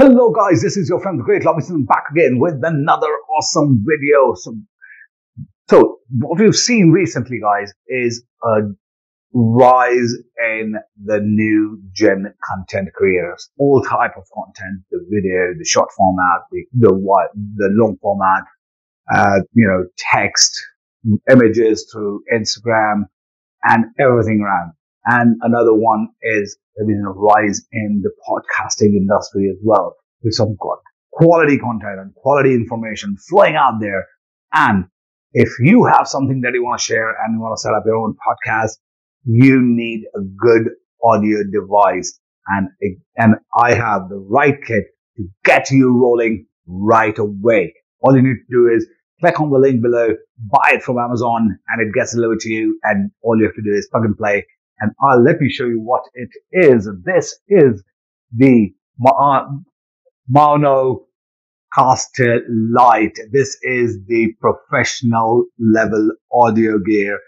Hello guys, this is your friend the Great Lobbyist back again with another awesome video. So, so what we've seen recently guys is a rise in the new gen content creators. All type of content, the video, the short format, the, the, the long format, uh, you know, text, images through Instagram and everything around. And another one is there been a rise in the podcasting industry as well with some quality content and quality information flowing out there. And if you have something that you want to share and you want to set up your own podcast, you need a good audio device. And, and I have the right kit to get you rolling right away. All you need to do is click on the link below, buy it from Amazon and it gets delivered to you. And all you have to do is plug and play. And I'll let me show you what it is. This is the Mono Caster Lite. This is the professional level audio gear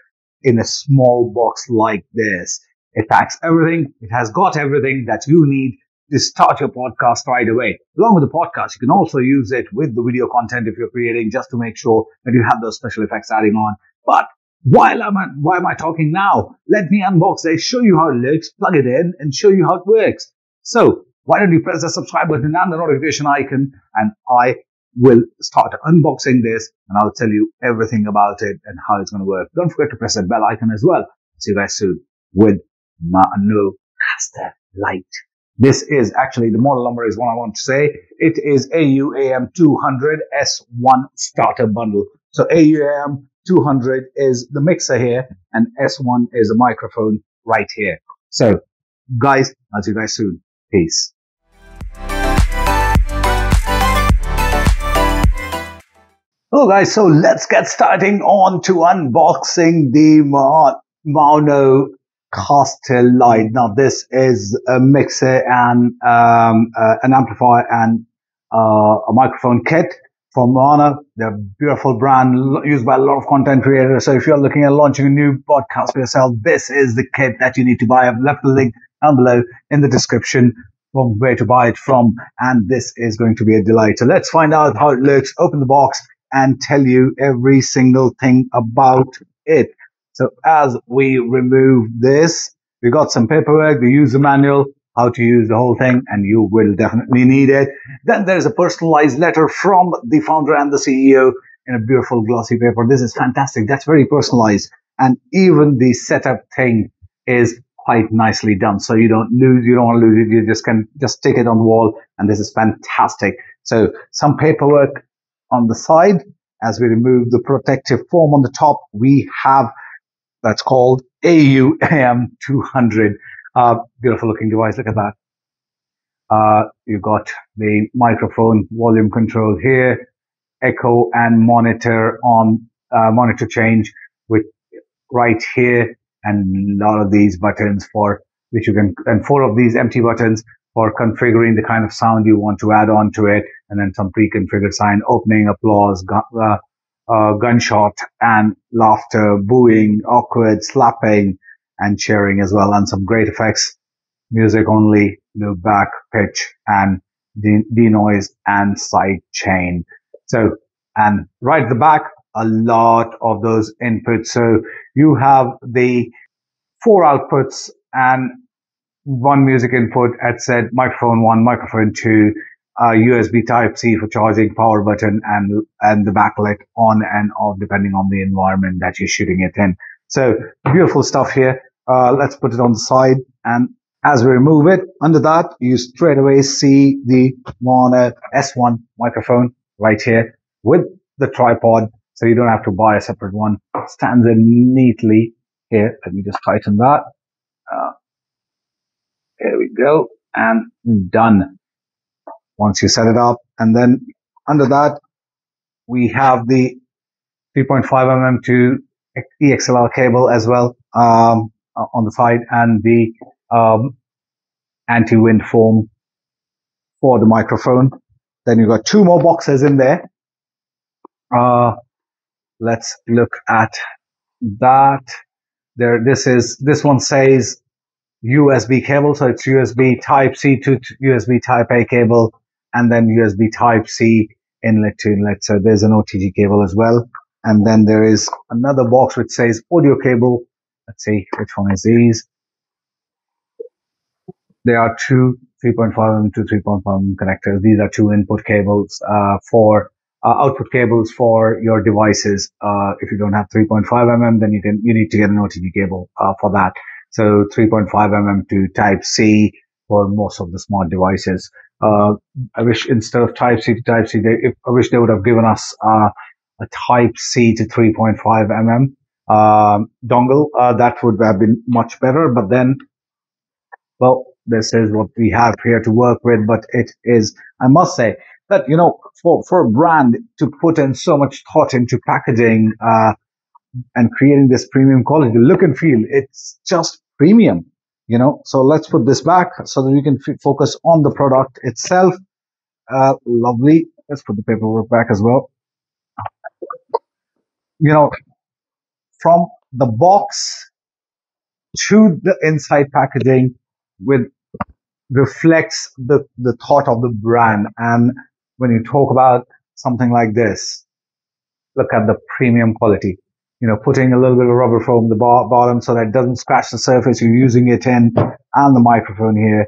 in a small box like this. It packs everything. It has got everything that you need to start your podcast right away. Along with the podcast, you can also use it with the video content if you're creating just to make sure that you have those special effects adding on. But while am I, why am I talking now? Let me unbox it, show you how it looks, plug it in and show you how it works. So why don't you press the subscribe button and the notification icon and I will start unboxing this and I'll tell you everything about it and how it's going to work. Don't forget to press that bell icon as well. See you guys soon with Mono Caster Light. This is actually the model number is what I want to say. It is AUAM 200 S1 starter bundle. So AUAM 200 is the mixer here and S1 is a microphone right here. So guys, I'll see you guys soon. Peace. Hello guys, so let's get starting on to unboxing the Mono Caster Lite. Now this is a mixer and um, uh, an amplifier and uh, a microphone kit from Maono. They're a beautiful brand used by a lot of content creators. So if you're looking at launching a new podcast for yourself, this is the kit that you need to buy. I've left the link down below in the description from where to buy it from. And this is going to be a delight. So let's find out how it looks, open the box and tell you every single thing about it. So as we remove this, we got some paperwork, the user manual, how to use the whole thing, and you will definitely need it. Then there's a personalized letter from the founder and the CEO in a beautiful glossy paper. This is fantastic. That's very personalized. And even the setup thing is quite nicely done. So you don't lose, you don't want to lose it. You just can just stick it on the wall. And this is fantastic. So some paperwork on the side. As we remove the protective form on the top, we have that's called AUAM 200. Uh, beautiful looking device. Look at that. Uh, you've got the microphone volume control here, echo and monitor on, uh, monitor change with right here and a lot of these buttons for which you can, and four of these empty buttons for configuring the kind of sound you want to add on to it, and then some pre-configured sign, opening, applause, uh, uh, gunshot, and laughter, booing, awkward, slapping, and cheering as well, and some great effects, music only, loop back, pitch, and de- denoise and side chain. So, and right at the back, a lot of those inputs. So you have the four outputs and one music input said microphone one, microphone two, uh, USB type C for charging, power button and, and the backlight on and off depending on the environment that you're shooting it in. So beautiful stuff here. Uh, let's put it on the side and as we remove it under that, you straight away see the Maono S1 microphone right here with the tripod. So you don't have to buy a separate one. It stands in neatly here. Let me just tighten that. Uh, there we go. And done. Once you set it up. And then under that, we have the 3.5 mm to XLR cable as well um, on the side and the um, anti-wind foam for the microphone. Then you've got two more boxes in there. Uh, let's look at that. There, this is, this one says USB cable. So it's USB type C to USB type A cable. and then USB Type C inlet to inlet. So there's an OTG cable as well. And then there is another box which says audio cable. Let's see which one is these. There are two 3.5 mm to 3.5 mm connectors. These are two input cables uh, for uh, output cables for your devices. Uh, if you don't have 3.5 mm, then you can you need to get an OTG cable uh, for that. So 3.5 mm to Type C for most of the smart devices. Uh, I wish instead of Type C to Type C, they, if, I wish they would have given us uh, a Type C to 3.5 mm dongle. Uh, that would have been much better. But then, well, this is what we have here to work with. But it is, I must say, that you know, for for a brand to put in so much thought into packaging uh, and creating this premium quality look and feel, it's just premium. You know, so let's put this back so that we can f- focus on the product itself. Uh, lovely. Let's put the paperwork back as well. You know, from the box to the inside packaging with reflects the, the thought of the brand. And when you talk about something like this, look at the premium quality. You know, putting a little bit of rubber foam the bar- bottom so that it doesn't scratch the surface you're using it in and the microphone here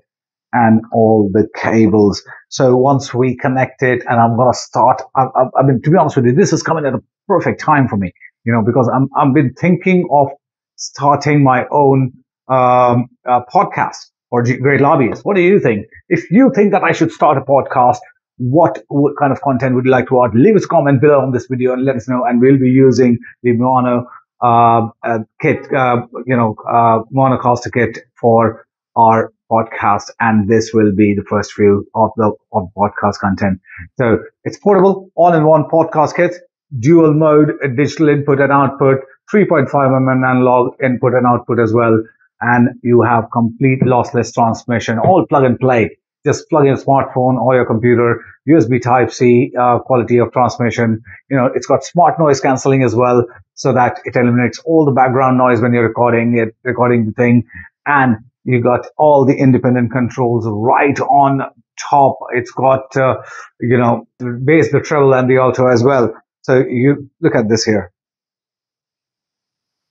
and all the cables. So once we connect it and I'm going to start, I, I, I mean, to be honest with you, this is coming at a perfect time for me, you know, because I'm, I've been thinking of starting my own, um, uh, podcast or great lobbyists. What do you think? If you think that I should start a podcast, what, what kind of content would you like to add? Leave us a comment below on this video and let us know. And we'll be using the Maono uh, uh, kit, uh, you know, uh, MaonoCaster kit for our podcast. And this will be the first few of the of podcast content. So it's portable, all-in-one podcast kit, dual mode, digital input and output, 3.5 mm analog input and output as well and you have complete lossless transmission, all plug and play. Just plug in a smartphone or your computer, USB Type C uh, quality of transmission. You know, it's got smart noise cancelling as well, so that it eliminates all the background noise when you're recording it, recording the thing, and you got all the independent controls right on top. It's got, uh, you know, bass, the treble, and the alto as well. So you look at this here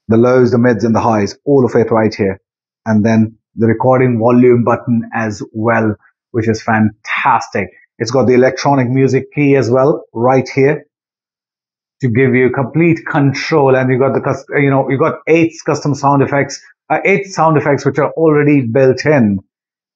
the lows, the mids, and the highs, all of it right here. And then the recording volume button as well, which is fantastic. It's got the electronic music key as well, right here to give you complete control. And you got the, you know, you got eight custom sound effects, uh, eight sound effects, which are already built in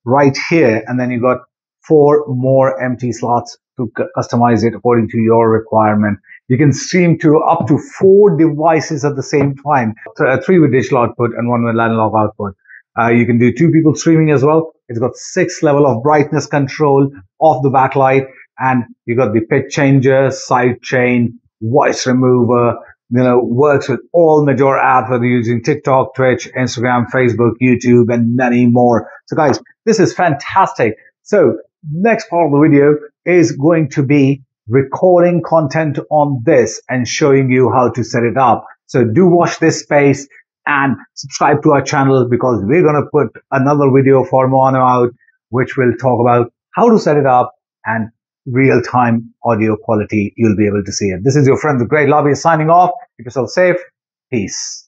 right here. And then you got four more empty slots to customize it according to your requirement. You can stream to up to four devices at the same time, uh, three with digital output and one with analog output. Uh, you can do two people streaming as well. It's got six level of brightness control of the backlight and you got the pitch changer, side chain, voice remover, you know, works with all major apps, whether you're using TikTok, Twitch, Instagram, Facebook, YouTube, and many more. So guys, this is fantastic. So next part of the video is going to be recording content on this and showing you how to set it up. So do watch this space and subscribe to our channel because we're going to put another video for Maono out, which will talk about how to set it up and real time audio quality. You'll be able to see it. This is your friend, the great lobbyist signing off. Keep yourself safe. Peace.